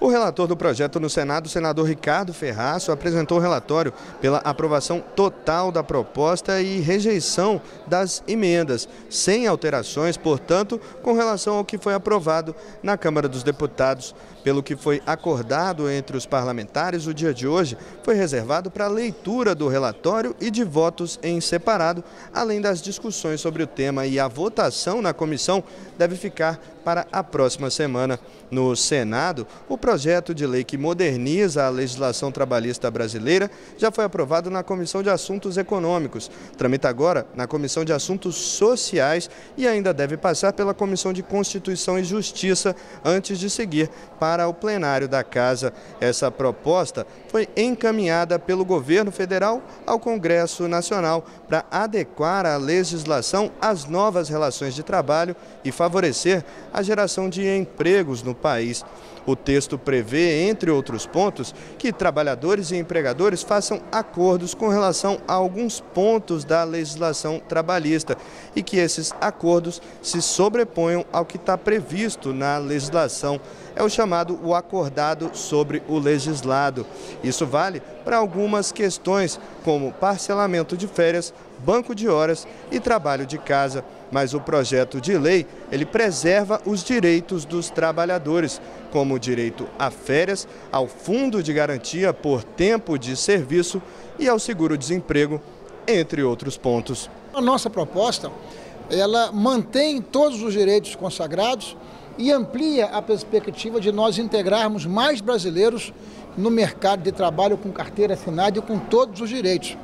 O relator do projeto no Senado, senador Ricardo Ferraço, apresentou o relatório pela aprovação total da proposta e rejeição das emendas, sem alterações, portanto, com relação ao que foi aprovado na Câmara dos Deputados. Pelo que foi acordado entre os parlamentares, o dia de hoje foi reservado para a leitura do relatório e de votos em separado, além das discussões sobre o tema e a votação na comissão deve ficar para a próxima semana. No Senado, o projeto de lei que moderniza a legislação trabalhista brasileira já foi aprovado na Comissão de Assuntos Econômicos. Tramita agora na Comissão de Assuntos Sociais e ainda deve passar pela Comissão de Constituição e Justiça antes de seguir para o plenário da Casa. Essa proposta foi encaminhada pelo governo federal ao Congresso Nacional para adequar a legislação às novas relações de trabalho e favorecer a geração de empregos no país. O texto prevê, entre outros pontos, que trabalhadores e empregadores façam acordos com relação a alguns pontos da legislação trabalhista e que esses acordos se sobreponham ao que está previsto na legislação. É o chamado o acordado sobre o legislado. Isso vale para algumas questões, como parcelamento de férias, banco de horas e trabalho de casa. Mas o projeto de lei, ele preserva os direitos dos trabalhadores, como o direito a férias, ao fundo de garantia por tempo de serviço e ao seguro-desemprego, entre outros pontos. A nossa proposta, ela mantém todos os direitos consagrados e amplia a perspectiva de nós integrarmos mais brasileiros no mercado de trabalho com carteira assinada e com todos os direitos.